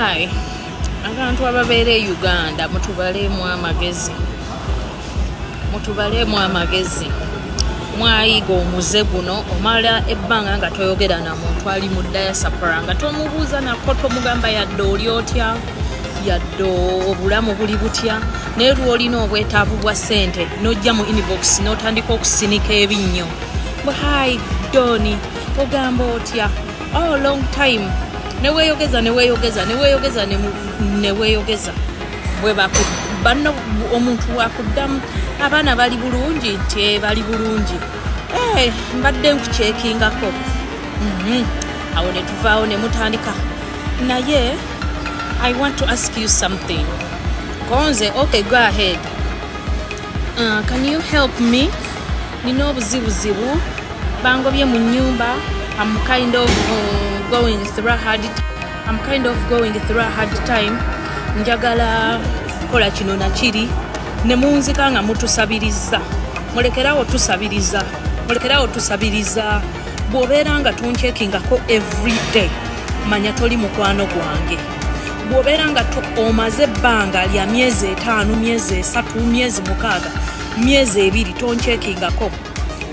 Hi, abantu ababeera e Uganda mutubaleemu amagezi. Mutubaleemu amagezi. Mwayiga omuze guno omala ebbanga nga toyogera na muntu ali mu diaspora nga tomubuuza nako tomugamba yadde oli otya? Yadde obulamu buli butya? Naye lwolina obwetaavu bwa ssente n'ojja mu inbox n'otandika okusinika ebinnyo. Bwe hi doni ogamba otya? Oh long time neweeyogeza neweeyogeza neweeyogeza neweeyogeza. Bwe banno omuntu wakuddamu abaana bali bulungi nti bali bulungi. Mbadde nkukyekingako. Awo ne tuvaawo ne mutandika. Naye i want to ask you something. Konze okay go ahead. Uh, can you help me? Nina obuzibuzibu. Bangobye mu nyumba i'm kind of uh, going through a hard i'm kind of going through a hard time. Njagala kola kino nakiri ne munzika nga mutusabiriza. Mulekerawo tusabiriza mulekerawo tusabiriza bw'obeera nga tonkyekingako everyday manya toli mukwano gwange. Bw'obeera nga omaze ebbanga lya myezi etaano myezi esatu myezi mukaaga myezi ebiri tonkyekingako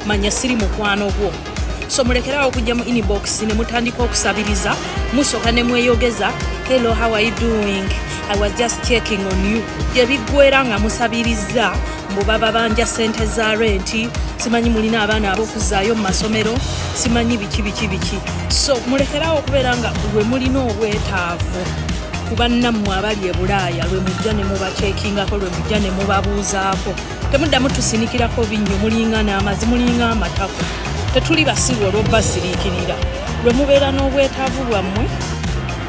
manya siri mukwano gwo so mulekerawo okujja mu inbox ne mutandika okusabiriza musooka ne mweyogeza hello how are you doing? I was just checking on you. Gyebiggwera nga musabiriza mbu baba banja sente za renti simanyi mulina abaana ab'okuzaayo mu masomero simanyi biki biki biki. So mulekerawo okubeera nga lwe mulina obwetaavu ku bannammwe abali e bulaaya lwe mujja ne mubakyekingako lwe mujja ne mubabuuzaako. Temuddamu tusinikirako binnyo mulinga n'amazi mulinga amatako tetuli basiru olw'obbasiriikirira lwe mubeera n'obwetaavu bwammwe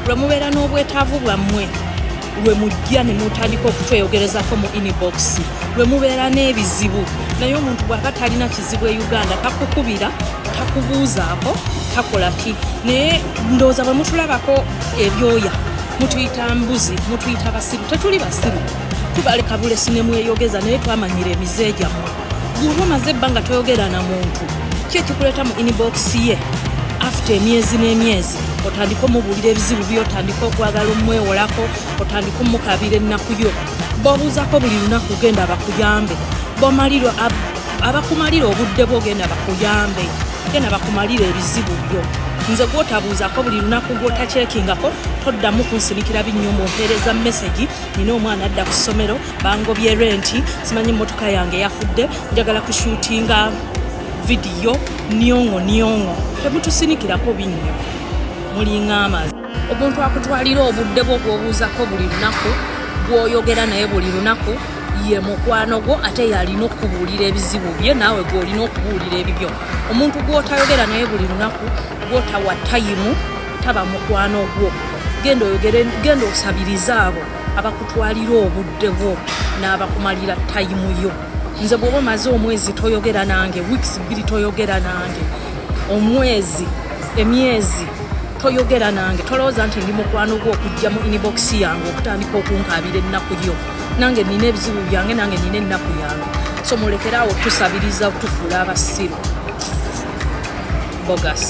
lwe mubeera n'obwetaavu bwammwe lwe mujja ne mutandika okutweyogerezako mu inbox lwe mubeera n'ebizibu. Naye omuntu bw'aba talina kizibu e uganda takukubira takubuuzaako takola ki? Naye ndowooza bwe mutulabako ebyoya mutuyita mbuzi mutuyita basiru tetuli basiru. Tubaleka bulesi ne mweyogeza naye twamanyira emize gyammwe. Bw'oba omaze ebbanga toyogera na muntu ki ekikuleeta mu inbox ye? After emyezi n'emyezi otandika omubuulira ebizibu bye otandika okwagala omwewolako otandika omukabira ennaku yo. B'obuuzako buli lunaku genda bakuyambe. Bomalirwa abakumalira obudde bwo genda bakuyambe. Genda bakumalira ebizibu byo. Nze gwotabuuzako buli lunaku gwotakyekingako toddamu kunsinikira binyumba ompeereza mesagi nina omwana adda ku ssomero bangobye renti simanyi emmotoka yange yafudde njagala kushuutinga vidiyo nyongo nyongo temutusinikirako binnyo mulinga amazi omuntu akutwalira obudde bwo bwobuuzako buli lunaku gwoyogera naye buli lunaku ye mukwano gwo ate yalina okubuulira ebizibu bye naawe gwolina okubuulira ebibyo. Omuntu gwotayogera naye buli lunaku gwotawa tayimu taba mukwano gwo. Genda osabiriza abo abakutwalira obudde bwo n'abakumalira tayimu yo nze bw'oba omaze omwezi toyogera nange wiikisi bbiri toyogera nange omwezi emyezi toyogera nange tolowooza nti ndi mukwano gwo okujja mu inbox yange okutandika okunkabira ennaku yo nange nina ebizibu byange nange nina ennaku yange. So mulekerawo tusabiriza tufuula abasiru bogas